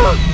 Woo!